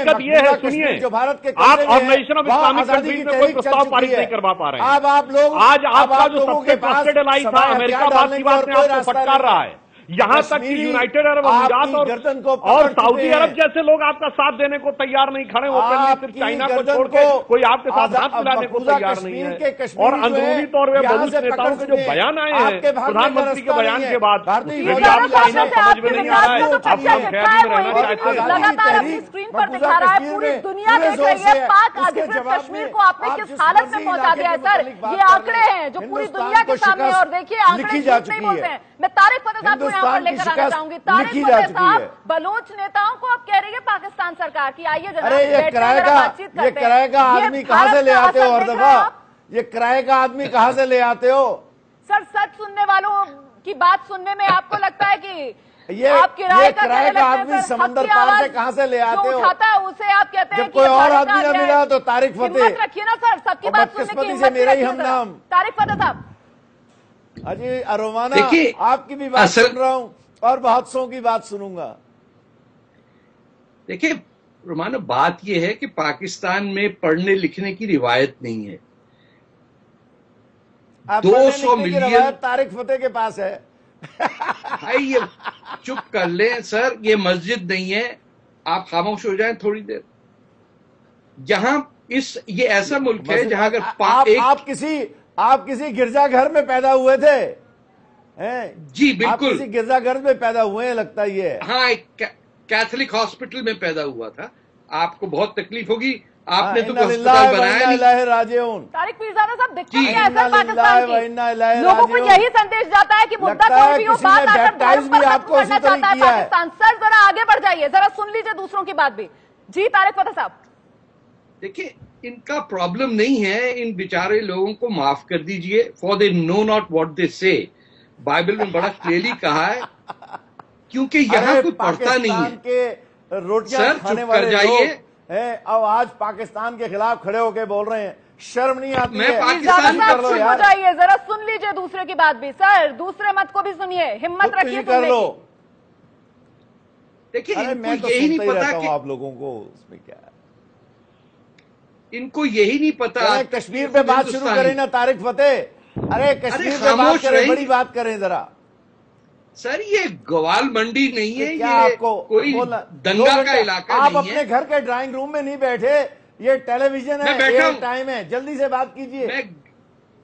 दिक्कत ये है सुनिए। जो भारत के आप ऑर्गेनाइजेशन ऑफ़ इस्लामिक कंट्रीज़ में कोई प्रस्ताव पारित नहीं करवा पा रहे हैं। अब आप लोग आज आपका जो सबसे एलाई था अमेरिका बात की बात में आपको फटकार रहा है। यहाँ तक कि यूनाइटेड अरब अमीरात और गर्दन को और सऊदी अरब जैसे लोग आपका साथ देने को तैयार नहीं खड़े होकर सिर्फ़ चाइना को छोड़ के कोई आपके साथ हाथ मिलाने को तैयार नहीं है। और अंदरूनी तौर पर बहुत नेताओं के जो बयान आए हैं प्रधानमंत्री के बयान के बाद चाइना समझ में नहीं आ रहा है। आप सब खैर में रहना चाहते हैं स्क्रीन पर दिखा रहा है पूरी दुनिया देख रही है। पाक अधिकृत कश्मीर को आपने किस हालत में पहुँचा दिया है सर? ये आंकड़े हैं। हैं जो पूरी दुनिया के सामने और देखिए आंकड़े नहीं चुकी बोलते है। हैं मैं तारिक फतेह साहब को हिंदुस्तान की शिकस्त लिखी जा चुकी है। बलोच नेताओं को आप कह रही है पाकिस्तान सरकार की। आइए अरे ये किराए का ये किराए का आदमी कहाँ से ले आते हो हर दफ़ा? ये किराए का आदमी कहाँ से ले आते हो? सर सच सुनने वालों की बात सुनने में आपको लगता है कि ये आप किराए का किराए का आदमी समंदर पार से कहाँ से ले आते हो? उठाता है उसे आप कहते हैं जब कोई और आदमी ना मिला तो तारिक फतेह। रखिए ना सर सबकी बात सुनने की से मेरा ही हम नाम। तारिक फतेह साहब अजी अरोमाना आपकी भी बात असल- सुन रहा हूँ और बहुत सौ की बात सुनूँगा। देखिए रोमानो बात यह है कि पाकिस्तान में पढ़ने लिखने की रिवायत नहीं है। 200 पढ़ने मिलियन- तारिक फतेह के पास है। भाई ये चुप कर ले सर ये मस्जिद नहीं है। आप खामोश हो जाएँ थोड़ी देर। जहाँ इस ये ऐसा मुल्क है जहाँ अगर आप, एक आप किसी आप किसी गिरजाघर में पैदा हुए थे? हैं? जी बिल्कुल। आप किसी गिरजाघर में पैदा हुए हैं लगता ये है। हाँ एक कैथोलिक हॉस्पिटल में पैदा हुआ था। आपको बहुत तकलीफ़ होगी। आपने तो बनाया इलैहि राजिऊन। तारिक पीरजादा साहब दिखता। है पाकिस्तान की। लोगों को यही संदेश जाता है कि मुद्दा लगता कोई भी हो बात आकर धर्म पर खत्म करना चाहता है। पाकिस्तान। सर जरा आगे बढ़ जाइए। जरा सुन लीजिए दूसरों की बात भी। जी तारिक फतेह साहब। देखिए इनका प्रॉब्लम नहीं है इन बेचारे लोगों को माफ़ कर दीजिए। For they know not what they say Bible में बड़ा क्लियरली कहा है क्योंकि यहाँ कोई पढ़ता नहीं है। के रोटियाँ सर, खाने वाले जाइए। अब आज पाकिस्तान के खिलाफ खड़े होके बोल रहे हैं। शर्म नहीं आती मैं है। पाकिस्तान कर लो यार। जाइए जरा सुन लीजिए दूसरे की बात भी। सर दूसरे मत को भी सुनिए हिम्मत रखिए कर लो। देखिए मैं तो यही नहीं पता आप लोगों को उसमें क्या। इनको यही नहीं पता अरे कश्मीर पे बात शुरू करें ना तारिक फतेह। अरे कश्मीर पे बात करें बड़ी बात करें जरा। सर ये गवाल मंडी नहीं है क्या ये आपको कोई दंगा का इलाका आप नहीं अपने है घर के ड्राइंग रूम में नहीं बैठे ये टेलीविज़न है बैठा टाइम है। जल्दी से बात कीजिए। मैं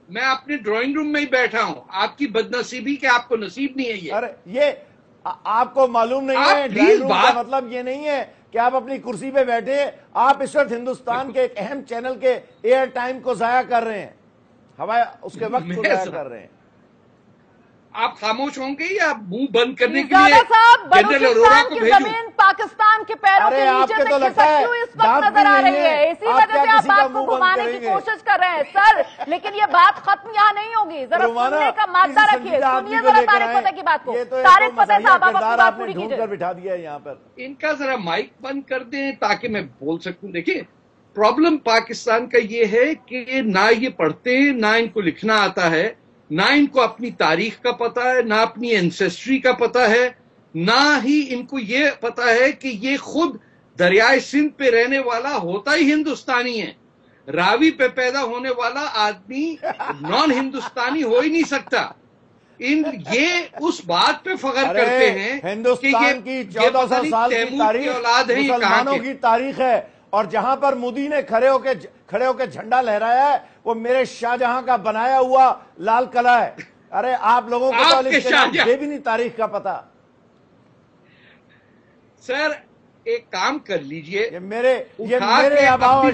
मैं अपने ड्राइंग रूम में ही बैठा हूँ। आपकी बदनसीबी के आपको नसीब नहीं है ये। अरे ये आ, आपको मालूम नहीं है ड्राइंग रूम का मतलब ये नहीं है कि आप अपनी कुर्सी पे बैठे आप इस वक्त हिंदुस्तान के एक अहम चैनल के एयर टाइम को जाया कर रहे हैं। हवा उसके वक्त को जाया कर रहे हैं। आप खामोश होंगे या मुँह बंद करने के लिए जनरल अरोरा को की भेजूं? पाकिस्तान के पैरों के नीचे से तो है इस वक्त नज़र आ रही है। इसी वजह से आप बात को घुमाने की कोशिश कर रहे हैं सर लेकिन ये बात खत्म यहाँ नहीं होगी। जरा सुनने का मादा रखिए सुनिए जरा तारिक। फतेह की बात को। तो तारिक तो फतेह साहब आप अपनी बात पूरी कीजिए। कर बिठा दिया है यहाँ पर। इनका जरा माइक बंद कर दें ताकि मैं बोल सकूँ। देखिए प्रॉब्लम पाकिस्तान का ये है कि ना ये पढ़ते हैं ना इनको लिखना आता है। ना इनको अपनी तारीख का पता है ना अपनी एंसेस्ट्री का पता है ना ही इनको ये पता है कि ये खुद दरियाए सिंध पे रहने वाला होता ही हिंदुस्तानी है। रावी पे पैदा होने वाला आदमी नॉन हिंदुस्तानी हो ही नहीं सकता। इन ये उस बात पे फख्र करते हैं कि हिंदुस्तान ये- की ये चौदह सौ साल की तारीख औलाद है मुसलमानों की तारीख है। और जहाँ पर मोदी ने खड़े होके खड़े होकर झंडा लहराया है वो मेरे शाहजहां का बनाया हुआ लाल किला है। अरे आप लोगों को तो भी नहीं तारीख का पता। सर एक काम कर लीजिए। ये मेरे ये मेरे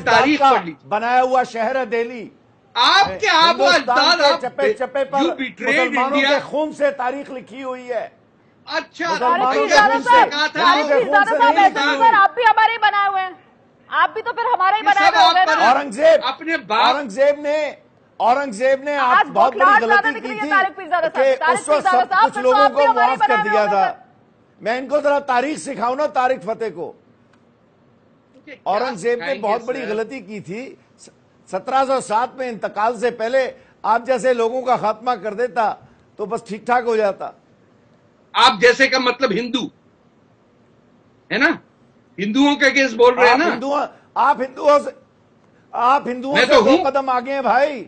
तारीख का पढ़ लीजिए। बनाया हुआ शहर है दिल्ली। आपके आप चप्पे चप्पे पर मुसलमानों के खून से तारीख लिखी हुई है। अच्छा आप भी हमारे बनाए हुए हैं। आप भी तो फिर हमारे ही बनाए औरंगज़ेब अपने औरंगज़ेब ने औरंगज़ेब ने आज बहुत बड़ी गलती की थी उस वक्त सब कुछ तो लोगों को हमारे मुआफ कर दिया था। मैं इनको जरा तारीख सिखाऊ ना तारिक फतेह को। औरंगज़ेब ने बहुत बड़ी गलती की थी। 1707 में इंतकाल से पहले आप जैसे लोगों का खात्मा कर देता तो बस ठीक ठाक हो जाता। आप जैसे का मतलब हिंदू है ना? हिंदुओं के अगेंस्ट बोल रहे हैं ना? हिंदुओं आप हिंदुओं से आप हिंदुओं से तो कदम आगे हैं भाई।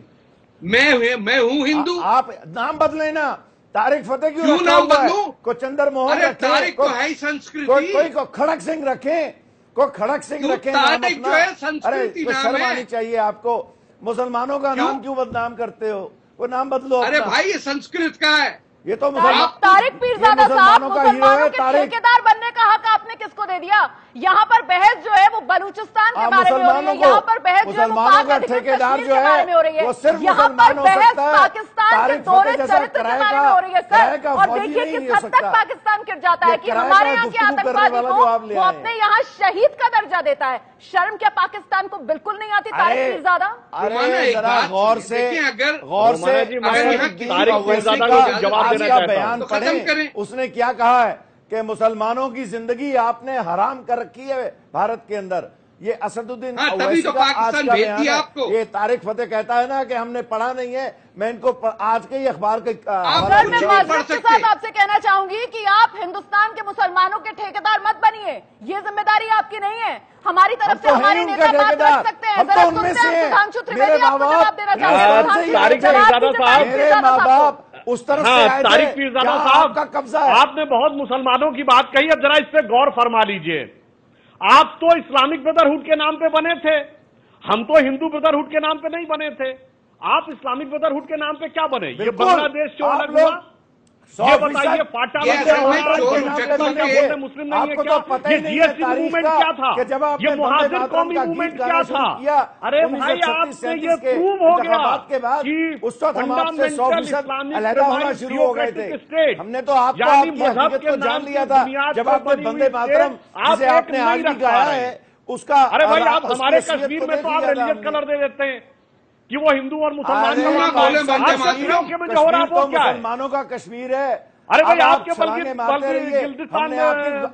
मैं मैं हूँ हिंदू। आप नाम बदले ना। तारिक फतेह क्यों, क्यों नाम बदलू? को चंद्र मोहन तारिक तो को है संस्कृति। कोई को, को खड़क सिंह रखे को खड़क सिंह रखे तारिक जो है संस्कृति अरे शर्म चाहिए आपको। मुसलमानों का नाम क्यों बदनाम करते हो? वो नाम बदलो अरे भाई ये संस्कृत का है। ये तो मुसलमान तारिक पीरजादा साहब मुसलमानों के ठेकेदार बनने का हक आपने किसको दे दिया? यहाँ पर बहस जो है वो बलूचिस्तान के बारे में हो रही है यहाँ पर बहस जो है वो ठेकेदार जो है हो रही है। यहाँ पर बहस पाकिस्तान के दौरे चरित्र के बारे में हो रही है सर। और देखिए किस हद तक पाकिस्तान गिर जाता है की हमारे यहाँ के आतंकवादी को वो अपने यहाँ शहीद का दर्जा देता है। शर्म क्या पाकिस्तान को बिल्कुल नहीं आती तारिक पीरजादा अरे गौर से गौर से जवाब काजी बयान पढ़े। उसने क्या कहा है कि मुसलमानों की ज़िंदगी आपने हराम कर रखी है भारत के अंदर? ये असदुद्दीन हाँ, का तो ये तारिक फतेह कहता है ना कि हमने पढ़ा नहीं है मैं इनको आज के ही अखबार के मैं आपसे कहना चाहूँगी कि आप हिंदुस्तान के मुसलमानों के ठेकेदार मत बनिए। ये ज़िम्मेदारी आपकी नहीं है। हमारी तरफ़ से तो हमारे नेता बात कर सकते हैं। तो उनमें से देना मेरे माँ बाप उस तरफ़ हाँ, से तारिक पीरजादा साहब का कब्जा है? आपने बहुत मुसलमानों की बात कही अब जरा इस पर गौर फरमा लीजिए। आप तो इस्लामिक ब्रदरहुड के नाम पे बने थे हम तो हिंदू ब्रदरहुड के नाम पे नहीं बने थे। आप इस्लामिक ब्रदरहुड के नाम पे क्या बने? ये बांग्लादेश से अलग हुआ? मुस्लिम तो अरे उस वक्त हम सौ होना शुरू हो गए थे। हमने तो आपको जान लिया था। जब आपने बंदे मातरम आपने आगे गाया है उसका अरे भाई आप हमारे कश्मीर में तो आप रिलीजियस कलर दे देते हैं। कि वो हिंदू और मुसलमान तो मुसलमानों का कश्मीर है? अरे भाई आपके बल्कि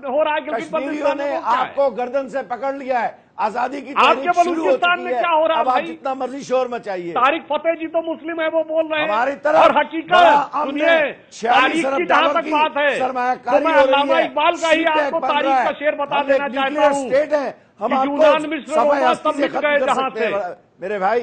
हो रहा है आपको गर्दन से पकड़ लिया है। आज़ादी की आपके बलूचिस्तान में क्या हो रहा है जितना मर्ज़ी शोर मचाइए। तारिक फतेह जी तो मुस्लिम है वो बोल रहे हैं। हमारी तरफ़ और हकीकत सुनिए तारीख की जहाँ तक बात है तो मैं अलामा इकबाल का ही आपको तारीख का शेर बता देना चाहता हूँ स्टेट है। हम यूनान मिस्र सबसे गए जहाँ से। मेरे भाई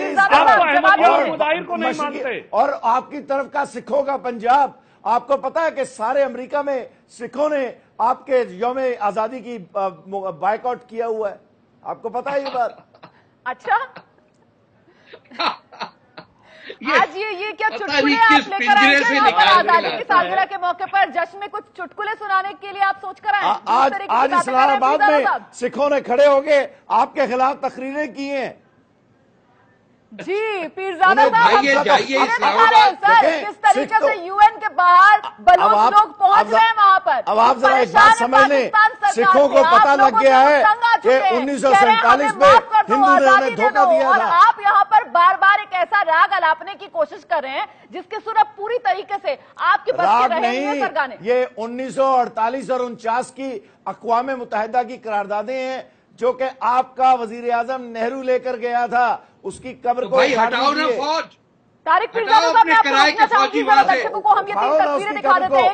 और मुदाहिर को नहीं मानते। और आपकी तरफ़ का सिखों का पंजाब आपको पता है कि सारे अमेरिका में सिखों ने आपके योम आज़ादी की बायकॉट किया हुआ है। आपको पता है ये बात? अच्छा? ये, आज ये ये क्या चुटकुले आप लेकर आए आज़ादी की सालगिरह के मौके पर जश्न में कुछ चुटकुले सुनाने के लिए आप सोच कर आए आज आज इस्लामाबाद में सिखों ने खड़े होके आपके खिलाफ तकरीरें की हैं। जी पीरजादा साहब जाइए सर किस तरीके से यूएन के बाहर बलोच लोग पहुँच रहे हैं वहाँ पर। अब आप जरा एक बात समझ लें। सिखों को पता लग गया है कि उन्नीस में हिंदू ने धोखा दिया था। आप यहाँ पर बार बार एक ऐसा राग अलापने की कोशिश कर रहे हैं जिसके सुर अब पूरी तरीके से आपके राग नहीं ये 1948 और उनचास की अकवाम मुतहदा की करारदादे हैं। जो कि आपका वज़ीर आज़म नेहरू लेकर गया था उसकी कब्र तो को हटाओ ना फौज। तारिक एक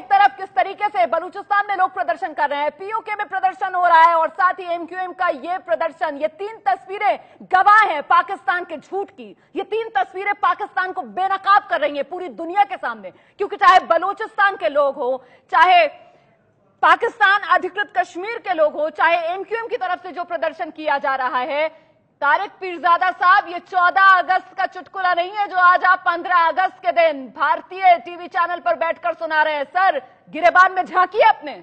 तरफ़ किस तरीके से बलूचिस्तान में लोग प्रदर्शन कर रहे हैं पीओके में प्रदर्शन हो रहा है और साथ ही एमक्यूएम का ये प्रदर्शन ये तीन तस्वीरें गवाह हैं पाकिस्तान के झूठ की। ये तीन तस्वीरें पाकिस्तान को बेनकाब कर रही है पूरी दुनिया के सामने क्योंकि चाहे बलूचिस्तान के लोग हो चाहे पाकिस्तान अधिकृत कश्मीर के लोग हो चाहे एमक्यूएम की तरफ़ से जो प्रदर्शन किया जा रहा है। तारिक पीरजादा साहब ये 14 अगस्त का चुटकुला नहीं है जो आज आप 15 अगस्त के दिन भारतीय टीवी चैनल पर बैठकर सुना रहे हैं। सर गिरेबान में झांकी अपने?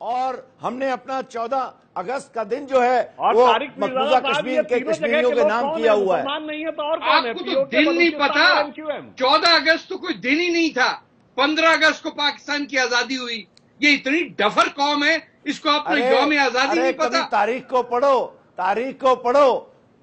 और हमने अपना 14 अगस्त का दिन जो है और वो मकबूजा कश्मीर के कश्मीरियों के नाम किया हुआ है। नहीं है तो और आपको तो दिन नहीं पता। चौदह अगस्त तो कोई दिन ही नहीं था। पंद्रह अगस्त को पाकिस्तान की आज़ादी हुई। ये इतनी डफर कौम है इसको अपना यौम आज़ादी नहीं पता। तारीख को पढ़ो तारीख को पढ़ो।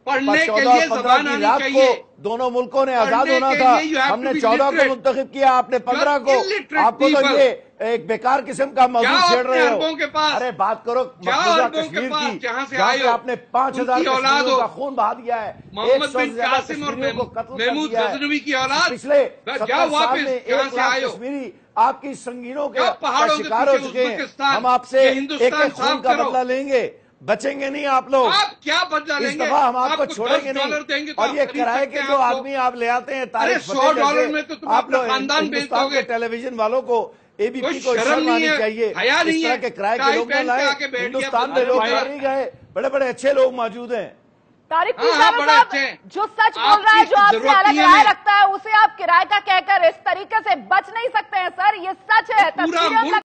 पढ़ने के लिए जबान आनी चाहिए। दोनों मुल्कों ने आज़ाद होना था। हमने चौदह को. मुंतखब किया आपने पंद्रह को। आपको तो ये एक बेकार किस्म का मौजूद छेड़ रहे अरबों के हो पास। अरे बात करो मकबूजा कश्मीर की जहाँ से आए आपने पाँच हज़ार औलाद का खून बहा दिया है। मोहम्मद एक सौ बिन कासिम और महमूद है। की औलाद? पिछले जाओ वापस, में एक लाख कश्मीरी आपकी संगीनों के शिकार हो चुके हैं। हम आपसे एक एक खून का बदला लेंगे। बचेंगे नहीं आप लोग। आप क्या बदला इस लेंगे? दफ़ा हम आपको आपको छोड़ेंगे नहीं। देंगे तो और ये किराए के जो आदमी आप ले आते हैं तारीख अरे, फतेह 100 जैसे, डॉलर में तो आप लोग खानदान बेच हिंदुस्तान के टेलीविज़न वालों को एबीपी को शर्म आनी चाहिए। इस तरह के किराए के लोग लाए। हिंदुस्तान में लोग नहीं गए। बड़े बड़े अच्छे लोग मौजूद हैं। तारिक हाँ, हाँ, साहब बड़े अच्छे हैं। जो सच बोल रहा है जो आपसे अलग राय रखता है उसे का कहकर इस तरीके से बच नहीं सकते हैं सर। ये सच है पूरा मुल्क